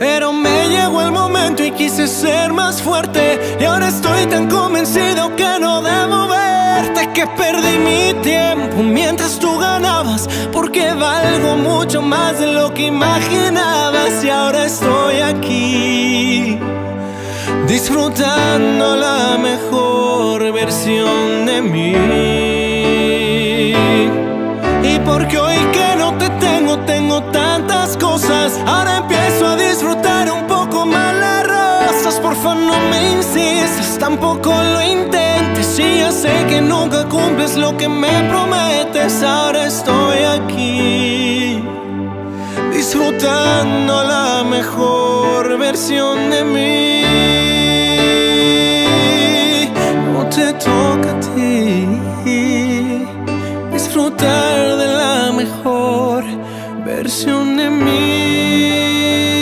Pero me llegó el momento y quise ser más fuerte. Y ahora estoy tan convencido que no debo verte. Que perdí mi tiempo mientras tú ganabas. Porque valgo mucho más de lo que imaginabas. Y ahora estoy aquí. Disfrutando la mejor versión de mí. Y porque hoy Ahora empiezo a disfrutar un poco más las rosas. Porfa, no me insistas, tampoco lo intentes. Y ya sé que nunca cumples lo que me prometes. Ahora estoy aquí, disfrutando la mejor versión de mí. No te toca a ti disfrutar versión de mí.